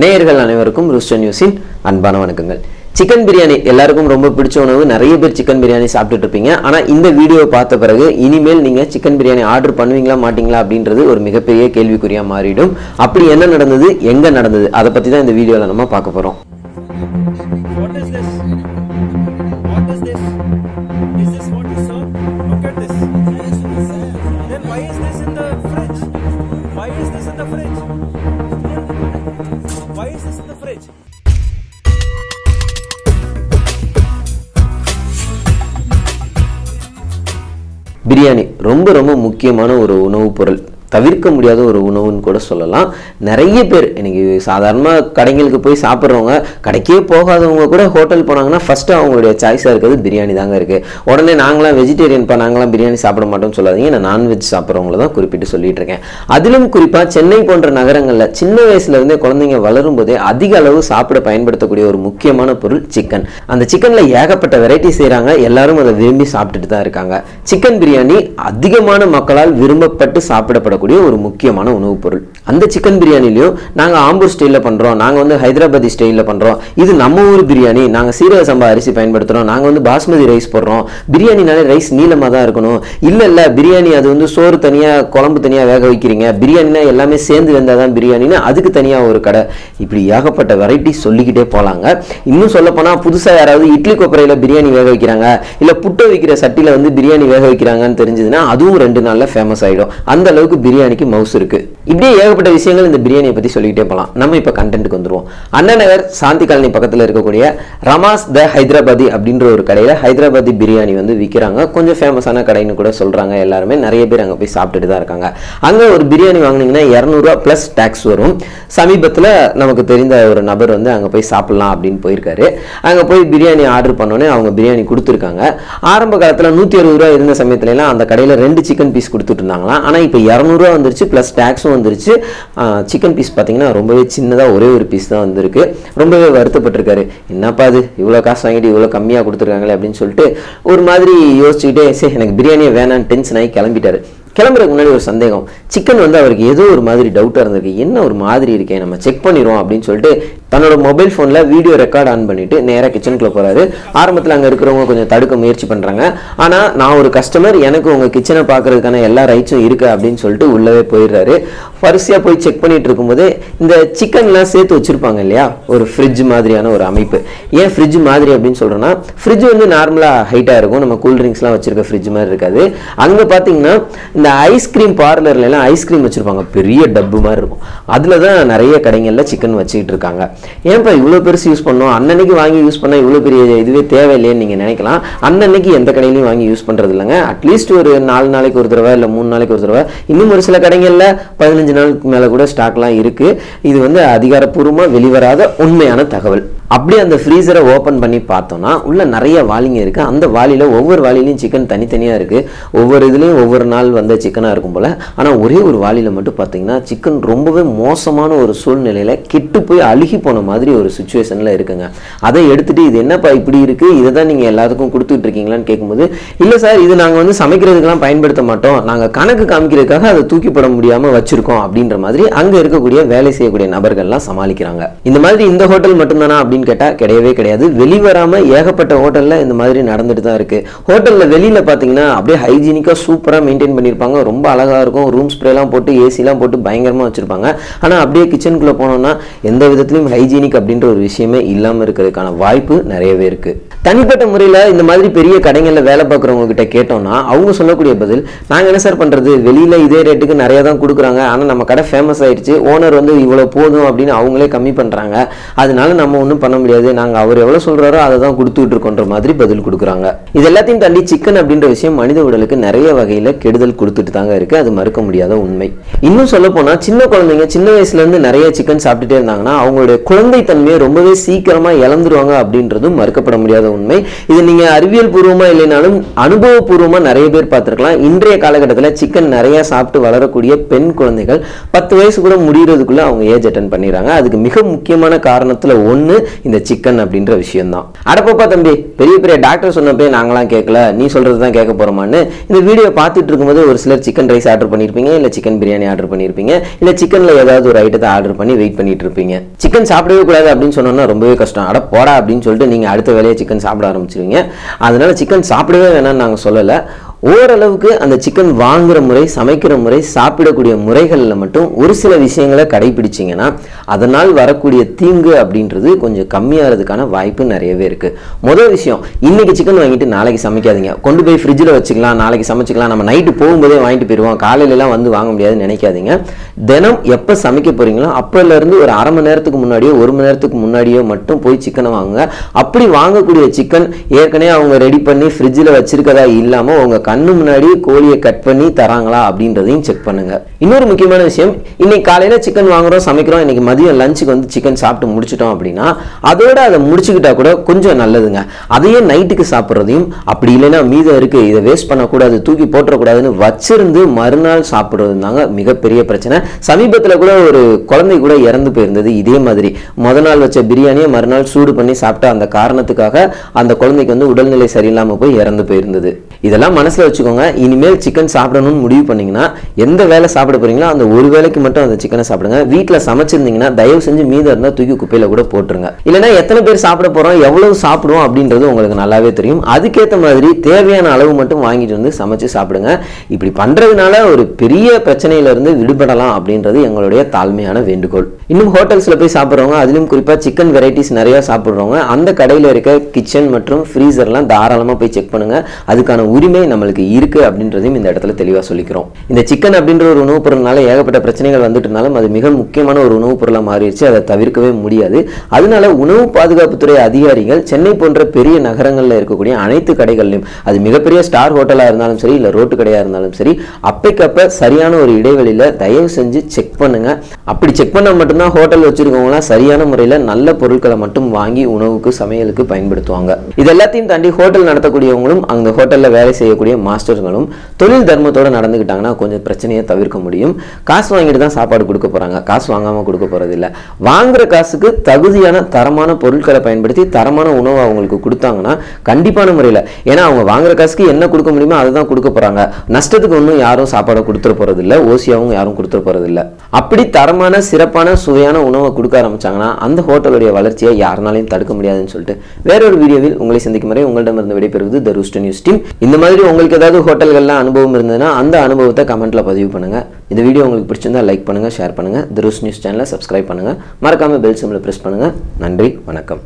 நேயர்கள் அனைவருக்கும் ரூஸ்டர் நியூஸின் அன்பான வணக்கங்கள். சிக்கன் பிரியாணி எல்லாருக்கும் ரொம்ப பிடிச்ச உணவு. நிறைய பேர் சிக்கன் பிரியாணி சாப்பிட்டுட்டு இருப்பீங்க. ஆனால் இந்த வீடியோவை பார்த்த பிறகு இனிமேல் நீங்கள் சிக்கன் பிரியாணி ஆர்டர் பண்ணுவீங்களா மாட்டீங்களா அப்படின்றது ஒரு மிகப்பெரிய கேள்விக்குறியாக மாறிடும். அப்படி என்ன நடந்தது எங்கே நடந்தது அதை பற்றி தான் இந்த வீடியோவில் நம்ம பார்க்க போகிறோம் Why is this in the fridge? Biryani ரொம்ப ரொம்ப முக்கியமான ஒரு உணவுப் பொருள் தவிர்க்க முடியாத ஒரு உணவுன்னு கூட சொல்லலாம் நிறைய பேர் இன்னைக்கு சாதாரணமாக கடைங்களுக்கு போய் சாப்பிட்றவங்க கடைக்கே போகாதவங்க கூட ஹோட்டல் போனாங்கன்னா ஃபஸ்ட்டு அவங்களுடைய சாய்ஸாக இருக்கிறது பிரியாணி தாங்க இருக்குது உடனே நாங்களாம் வெஜிடேரியன் இப்போ நாங்களாம் பிரியாணி சாப்பிட மாட்டோம்னு சொல்லாதீங்க. நான் நான்வெஜ் சாப்பிட்றவங்கள தான் குறிப்பிட்டு சொல்லிட்டு இருக்கேன். அதிலும் குறிப்பாக சென்னை போன்ற நகரங்களில் சின்ன வயசுலேருந்தே குழந்தைங்க வளரும் போதே அதிக அளவு சாப்பிட பயன்படுத்தக்கூடிய ஒரு முக்கியமான பொருள் சிக்கன் அந்த சிக்கனில் ஏகப்பட்ட வெரைட்டி செய்கிறாங்க எல்லாரும் அதை விரும்பி சாப்பிட்டுட்டு தான் இருக்காங்க. சிக்கன் பிரியாணி அதிகமான மக்களால் விரும்பப்பட்டு சாப்பிடப்படக்கூடிய ஒரு முக்கியமான உணவுப் பொருள். அந்த சிக்கன் பிரியாணிலையும் நாங்கள் ஆம்பூர் ஸ்டைலில் பண்ணுறோம் நாங்கள் வந்து ஹைதராபாதி ஸ்டைலில் பண்ணுறோம் இது நம்ம ஊர் பிரியாணி நாங்கள் சீரக சம்பா அரிசி பயன்படுத்துகிறோம் நாங்கள் வந்து பாஸ்மதி ரைஸ் போடுறோம். பிரியாணினாலே ரைஸ் நீளமாக தான் இருக்கணும். இல்லை இல்லை பிரியாணி அது வந்து சோறு தனியாக குழம்பு தனியாக வேக வைக்கிறீங்க. பிரியாணினா எல்லாமே சேர்ந்து வெந்தால் தான் பிரியாணின்னு அதுக்கு தனியாக ஒரு கடை. இப்படி ஏகப்பட்ட வெரைட்டி சொல்லிக்கிட்டே போகலாங்க இன்னும் சொல்லப்போனால் புதுசாக யாராவது இட்லி கொப்பரையில் பிரியாணி வேக வைக்கிறாங்க இல்லை புட்டை வைக்கிற சட்டியில் வந்து பிரியாணி வேக வைக்கிறாங்கன்னு தெரிஞ்சதுன்னா அதுவும் ரெண்டு நாளில் ஃபேமஸ் ஆகிடும் அந்த அளவுக்கு பிரியாணிக்கு மவுஸ் இருக்குது இப்படியே ஏகப்பட்ட விஷயங்கள் இந்த பிரியாணியை பற்றி சொல்லிக்கிட்டே போகலாம் நம்ம இப்போ கண்டென்ட்டுக்கு வந்துடுவோம் அண்ணா நகர் சாந்தி காலனி பக்கத்தில் இருக்கக்கூடிய ரமாஸ் த ஹைதராபாதி அப்படின்ற ஒரு கடையில் ஹைதராபாதி பிரியாணி வந்து விற்கிறாங்க கொஞ்சம் ஃபேமஸான கடைன்னு கூட சொல்கிறாங்க எல்லாருமே. நிறைய பேர் அங்கே போய் சாப்பிட்டுட்டு தான் இருக்காங்க. அங்கே ஒரு பிரியாணி வாங்குனீங்கன்னா இரநூறுவா ப்ளஸ் டேக்ஸ் வரும். சமீபத்தில் நமக்கு தெரிந்த ஒரு நபர் வந்து அங்கே போய் சாப்பிட்லாம் அப்படின்னு போயிருக்காரு. அங்கே போய் பிரியாணி ஆர்டர் பண்ணோன்னே அவங்க பிரியாணி கொடுத்துருக்காங்க. ஆரம்ப காலத்தில் நூற்றி அறுபது ரூபா இருந்த சமயத்துலலாம் அந்த கடையில் ரெண்டு சிக்கன் பீஸ் கொடுத்துட்டு இருந்தாங்களாம். ஆனால் இப்போ இரநூறுவா வந்துருச்சு ப்ளஸ் டேக்ஸும் வந்துருச்சு. சிக்கன் பீஸ் பார்த்தீங்கன்னா ரொம்பவே சின்னதாக ஒரே ஒரு பீஸ் தான் வந்திருக்கு. ரொம்பவே வருத்தப்பட்டிருக்காரு. என்னப்பா அது? இவ்வளோ காசு வாங்கிட்டு இவ்வளோ கம்மியாக கொடுத்துருக்காங்களே அப்படின்னு சொல்லிட்டு ஒரு மாதிரி யோசிச்சுக்கிட்டே சரி எனக்கு பிரியாணியே வேணான்னு டென்ஷன் ஆகி கிளம்பிட்டாரு. கிளம்புறதுக்கு முன்னாடி ஒரு சந்தேகம். சிக்கன் வந்து அவருக்கு ஏதோ ஒரு மாதிரி டவுட்டாக இருந்திருக்கு. என்ன ஒரு மாதிரி இருக்கேன் நம்ம செக் பண்ணிடுவோம் அப்படின்னு சொல்லிட்டு தன்னோட மொபைல் ஃபோனில் வீடியோ ரெக்கார்ட் ஆன் பண்ணிவிட்டு நேராக கிச்சனுக்குள்ளே போகிறாரு ஆரம்பத்தில் அங்கே இருக்கிறவங்க கொஞ்சம் தடுக்க முயற்சி பண்ணுறாங்க ஆனால் நான் ஒரு கஸ்டமர் எனக்கு உங்கள் கிச்சனை பார்க்கறதுக்கான எல்லா ரைட்ஸும் இருக்குது அப்படின்னு சொல்லிட்டு உள்ளவே போயிடுறாரு. வரிசையாக போய் செக் பண்ணிட்டு இருக்கும்போது இந்த சிக்கன்லாம் சேர்த்து வச்சுருப்பாங்க இல்லையா? ஒரு ஃப்ரிட்ஜ் மாதிரியான ஒரு அமைப்பு. ஏன் ஃப்ரிட்ஜ் மாதிரி அப்படின்னு சொல்கிறேன்னா ஃப்ரிட்ஜ் வந்து நார்மலாக ஹைட்டாக இருக்கும். நம்ம கூல் ட்ரிங்க்ஸ்லாம் ஃப்ரிட்ஜ் மாதிரி இருக்காது. அங்கே பார்த்தீங்கன்னா இந்த ஐஸ்கிரீம் பார்லர்லாம் ஐஸ்கிரீம் வச்சுருப்பாங்க. பெரிய டப்பு மாதிரி இருக்கும். அதில் தான் நிறைய கடைகளில் சிக்கன் வச்சுக்கிட்டு இருக்காங்க. ஏன்ப்பா இவ்வளோ பெருசு யூஸ் பண்ணோம்? அன்னன்னைக்கு வாங்கி யூஸ் பண்ணால் இவ்வளோ பெரிய இதுவே தேவையில்லைன்னு நீங்கள் நினைக்கலாம். அன்னன்னைக்கு எந்த கடையிலையும் வாங்கி யூஸ் பண்ணுறது இல்லைங்க. அட்லீஸ்ட் ஒரு நாலு நாளைக்கு ஒரு தடவை இல்லை மூணு நாளைக்கு ஒரு தடவை. இன்னும் ஒரு சில கடைகளில் பதினஞ்சு நாளுக்கு மேலே கூட ஸ்டாக்லாம் இருக்குது இது வந்து அதிகாரப்பூர்வமாக வெளிவராத உண்மையான தகவல். அப்படியே அந்த ஃப்ரீசரை ஓப்பன் பண்ணி பார்த்தோன்னா உள்ள நிறைய வாளிங்க இருக்குது அந்த வாளியில் ஒவ்வொரு வாளிலையும் சிக்கன் தனித்தனியாக இருக்குது ஒவ்வொரு இதுலேயும் ஒவ்வொரு நாள் வந்த சிக்கனாக இருக்கும் போல். ஆனால் ஒரே ஒரு வாளியில் மட்டும் பார்த்தீங்கன்னா சிக்கன் ரொம்பவே மோசமான ஒரு சூழ்நிலையில் கெட்டு போய் அழுகி போன மாதிரி ஒரு சுச்சுவேஷனில் இருக்குங்க. அதை எடுத்துகிட்டு இது என்னப்பா இப்படி இருக்குது இதை தான் நீங்கள் எல்லாத்துக்கும் கொடுத்துட்டு இருக்கீங்களான்னு கேட்கும்போது இல்லை சார் இது நாங்கள் வந்து சமைக்கிறதுக்கெல்லாம் பயன்படுத்த மாட்டோம். நாங்கள் கணக்கு காமிக்கிறதுக்காக அதை தூக்கி போட முடியாமல் வச்சுருக்கோம். அப்படின்ற மாதிரி அங்கே இருக்கக்கூடிய வேலை செய்யக்கூடிய நபர்கள்லாம் சமாளிக்கிறாங்க. இந்த மாதிரி இந்த ஹோட்டல் மட்டும்தானா அப்படின்னு கேட்டால் கிடையவே கிடையாது. வெளிவராமல் ஏகப்பட்ட ஹோட்டலில் இந்த மாதிரி நடந்துட்டு தான் இருக்குது ஹோட்டலில் வெளியில் பார்த்தீங்கன்னா அப்படியே ஹைஜீனிக்காக சூப்பராக மெயின்டைன் பண்ணியிருப்பாங்க ரொம்ப அழகாக இருக்கும். ரூம் ஸ்ப்ரேலாம் போட்டு ஏசிலாம் போட்டு பயங்கரமாக வச்சுருப்பாங்க. ஆனால் அப்படியே கிச்சனுக்குள்ளே போனோம்னா எந்த விதத்துலையும் ஹைஜீனிக் அப்படின்ற ஒரு விஷயமே இல்லாமல் இருக்கிறதுக்கான வாய்ப்பு நிறையவே இருக்குது தனிப்பட்ட முறையில் இந்த மாதிரி பெரிய கடைகளில் வேலை பார்க்குறவங்க கிட்ட கேட்டோம்னா அவங்க சொல்லக்கூடிய பதில் நாங்கள் என்ன சார் பண்ணுறது வெளியில் இதே ரேட்டுக்கு நிறைய தான் கொடுக்குறாங்க. ஆனால் நம்ம கடை ஃபேமஸ் ஆயிடுச்சு. ஓனர் வந்து இவ்வளோ போதும் அப்படின்னு அவங்களே கம்மி பண்ணுறாங்க அதனால நம்ம ஒன்றும் பண்ண முடியாது. நாங்கள் அவர் எவ்வளோ சொல்கிறாரோ அதை தான் கொடுத்துட்டு இருக்கோன்ற மாதிரி பதில் கொடுக்குறாங்க. இது எல்லாத்தையும் தாண்டி சிக்கன் அப்படின்ற விஷயம் மனித உடலுக்கு நிறைய வகையில் கெடுதல் கொடுத்துட்டு தாங்க இருக்குது அது மறுக்க முடியாத உண்மை. இன்னும் சொல்ல போனால் சின்ன குழந்தைங்க சின்ன வயசுலேருந்து நிறைய சிக்கன் சாப்பிட்டுட்டே இருந்தாங்கன்னா அவங்களுடைய குழந்தைத்தன்மையை ரொம்பவே சீக்கிரமாக இழந்துருவாங்க அப்படின்றதும் மறுக்கப்பட முடியாத உண்மை. இது நீங்கள் அறிவியல் பூர்வமாக இல்லைனாலும் அனுபவபூர்வமாக நிறைய பேர் பார்த்துருக்கலாம். இன்றைய காலகட்டத்தில் சிக்கன் நிறைய சாப்பிட்டு வளரக்கூடிய பெண் குழந்தைகள் பத்து வயசு கூட முடிகிறதுக்குள்ள அவங்க ஏஜ் அட்டன் பண்ணிடுறாங்க. அதுக்கு மிக முக்கியமான காரணத்தில் ஒன்று இந்த சிக்கன் அப்படின்ற விஷயம்தான். அடப்பப்பா தம்பி பெரிய பெரிய டாக்டர் சொன்னப்பே நாங்களாம் கேட்கல. நீ சொல்றது தான் கேட்க போறோமான்னு. இந்த வீடியோ பார்த்துட்டு இருக்கும்போது ஒரு சிலர் சிக்கன் ரைஸ் ஆர்டர் பண்ணியிருப்பீங்க இல்லை சிக்கன் பிரியாணி ஆர்டர் பண்ணியிருப்பீங்க இல்லை சிக்கனில் ஏதாவது ஒரு ஐட்டத்தை ஆர்டர் பண்ணி வெயிட் பண்ணிட்டு இருப்பீங்க. சிக்கன் சாப்பிடவே கூடாது அப்படின்னு சொன்னோன்னா ரொம்பவே கஷ்டம். அட போடா அப்படின்னு சொல்லிட்டு நீங்கள் அடுத்த வேலையை சிக்கன் சாப்பிட ஆரம்பிச்சிருவீங்க. அதனால சிக்கன் சாப்பிடவே வேணாம்னு நாங்கள் சொல்லலை. ஓரளவுக்கு அந்த சிக்கன் வாங்குகிற முறை சமைக்கிற முறை சாப்பிடக்கூடிய முறைகளில் மட்டும் ஒரு சில விஷயங்களை கடைபிடிச்சிங்கன்னா அதனால் வரக்கூடிய தீங்கு அப்படின்றது கொஞ்சம் கம்மியாகிறதுக்கான வாய்ப்பு நிறையவே இருக்குது முதல் விஷயம் இன்றைக்கி சிக்கன் வாங்கிட்டு நாளைக்கு சமைக்காதீங்க. கொண்டு போய் ஃப்ரிட்ஜில் வச்சுக்கலாம் நாளைக்கு சமைச்சிக்கலாம். நம்ம நைட்டு போகும்போதே வாங்கிட்டு போயிடுவோம். காலையிலலாம் வந்து வாங்க முடியாதுன்னு நினைக்காதீங்க. தினம் எப்போ சமைக்க போகிறீங்களோ அப்போலேருந்து ஒரு அரை மணி நேரத்துக்கு முன்னாடியோ ஒரு மணி நேரத்துக்கு முன்னாடியோ மட்டும் போய் சிக்கனை வாங்குங்க. அப்படி வாங்கக்கூடிய சிக்கன் ஏற்கனவே அவங்க ரெடி பண்ணி ஃப்ரிட்ஜில் வச்சுருக்கதா இல்லாமல் உங்கள் கண்ணு முன்னாடி கோழியை கட் பண்ணி தராங்களா அப்படின்றதையும் செக் பண்ணுங்க. இன்னொரு முக்கியமான விஷயம் இன்னைக்கு காலையில சிக்கன் வாங்குறோம் சமைக்கிறோம் இன்னைக்கு மதியம் லஞ்சுக்கு வந்து சிக்கன் சாப்பிட்டு முடிச்சிட்டோம் அப்படின்னா அதோட அதை முடிச்சுக்கிட்டா கூட கொஞ்சம் நல்லதுங்க. அதையே நைட்டுக்கு சாப்பிட்றதையும் அப்படி இல்லைன்னா மீதம் இருக்கு இதை வேஸ்ட் பண்ணக்கூடாது தூக்கி போட்டுறக்கூடாதுன்னு வச்சிருந்து மறுநாள் சாப்பிட்றது தாங்க மிகப்பெரிய பிரச்சனை. சமீபத்தில் கூட ஒரு குழந்தை கூட இறந்து போயிருந்தது இதே மாதிரி. முத நாள் வச்ச பிரியாணியை மறுநாள் சூடு பண்ணி சாப்பிட்ட அந்த காரணத்துக்காக அந்த குழந்தைக்கு வந்து உடல்நிலை சரியில்லாமல் போய் இறந்து போயிருந்தது. இதெல்லாம் மனசில் வச்சுக்கோங்க. இனிமேல் சிக்கன் சாப்பிடணும்னு முடிவு பண்ணிங்கன்னா எந்த வேலை சாப்பிட போகிறீங்களோ அந்த ஒரு வேளைக்கு மட்டும் அந்த சிக்கனை சாப்பிடுங்க. வீட்டில் சமைச்சிருந்தீங்கன்னா தயவு செஞ்சு மீதம் இருந்தால் தூக்கி குப்பையில் கூட போட்டுருங்க. இல்லைன்னா எத்தனை பேர் சாப்பிட போகிறோம் எவ்வளவு சாப்பிடுவோம் அப்படின்றது உங்களுக்கு நல்லாவே தெரியும். அதுக்கேற்ற மாதிரி தேவையான அளவு மட்டும் வாங்கிட்டு வந்து சமைச்சு சாப்பிடுங்க. இப்படி பண்ணுறதுனால ஒரு பெரிய பிரச்சனையில இருந்து விடுபடலாம் அப்படின்றது எங்களுடைய தாழ்மையான வேண்டுகோள். இன்னும் ஹோட்டல்ஸில் போய் சாப்பிட்றவங்க அதுலேயும் குறிப்பாக சிக்கன் வெரைட்டிஸ் நிறையா சாப்பிட்றவங்க அந்த கடையில் இருக்க கிச்சன் மற்றும் ஃப்ரீசர்லாம் தாராளமாக போய் செக் பண்ணுங்கள் அதுக்கான உரிமை நம்மளுக்கு இருக்கு அப்படின்றதையும் இந்த இடத்துல தெளிவாக சொல்லிக்கிறோம். இந்த சிக்கன் அப்படின்ற ஒரு உணவுப் பொருள்னால ஏகப்பட்ட பிரச்சனைகள் வந்துட்டு இருந்தாலும் அது மிக முக்கியமான ஒரு உணவுப் பொருளாக மாறிடுச்சு. அதை தவிர்க்கவே முடியாது. அதனால உணவு பாதுகாப்புத்துறை அதிகாரிகள் சென்னை போன்ற பெரிய நகரங்களில் இருக்கக்கூடிய அனைத்து கடைகள்லையும் அது மிகப்பெரிய ஸ்டார் ஹோட்டலாக இருந்தாலும் சரி இல்லை ரோட்டு கடையாக இருந்தாலும் சரி அப்பைக்கப்ப சரியான ஒரு இடைவெளியில் தயவு செஞ்சு செக் பண்ணுங்க. அப்படி செக் பண்ணால் மட்டும்தான் ஹோட்டல் வச்சிருக்கவங்களாம் சரியான முறையில் நல்ல பொருட்களை மட்டும் வாங்கி உணவுக்கு சமையலுக்கு பயன்படுத்துவாங்க. இது எல்லாத்தையும் தாண்டி ஹோட்டல் நடத்தக்கூடியவங்களும் அந்த ஹோட்டலில் வேலை செய்யக்கூடிய மாஸ்டர்களும் தொழில் தர்மத்தோட நடந்துக்கிட்டாங்கன்னா கொஞ்சம் பிரச்சனையை தவிர்க்க முடியும். காசு வாங்கிட்டு தான் சாப்பாடு கொடுக்க போறாங்க. காசு வாங்காம கொடுக்க போறது இல்ல. வாங்குற காசுக்கு தகுதியான தரமான பொருட்களை பயன்படுத்தி தரமான உணவு அவங்களுக்கு கொடுத்தாங்கன்னா கண்டிப்பான முறையில். ஏன்னா அவங்க வாங்குற காசுக்கு என்ன கொடுக்க முடியுமோ அதை தான் கொடுக்க போறாங்க. நஷ்டத்துக்கு ஒன்றும் யாரும் சாப்பாடை கொடுத்துட போகிறதில்ல ஓசியாகவும் ஓசியாவும் யாரும் கொடுத்துட போகிறதில்ல அப்படி தரமான சிறப்பான சுவையான உணவை கொடுக்க ஆரம்பிச்சாங்கன்னா அந்த ஹோட்டலுடைய வளர்ச்சியை யாருனாலையும் தடுக்க முடியாதுன்னு சொல்லிட்டு வேறொரு வீடியோவில் உங்களை சந்திக்கும் வரை உங்களிடமிருந்து விடைபெறுவது த ரூஸ்ட் நியூஸ் டீம் இந்த மாதிரி உங்களுக்கு ஏதாவது ஹோட்டல்கள்லாம் அனுபவம் இருந்ததுன்னா அந்த அனுபவத்தை கமெண்ட்டில் பதிவு பண்ணுங்கள் இந்த வீடியோ உங்களுக்கு பிடிச்சிருந்தா லைக் பண்ணுங்க ஷேர் பண்ணுங்க. திருஸ் நியூஸ் சேனலை சப்ஸ்கிரைப் பண்ணுங்க. மறக்காமல் பெல் சிம்மில் பிரஸ் பண்ணுங்க. நன்றி வணக்கம்.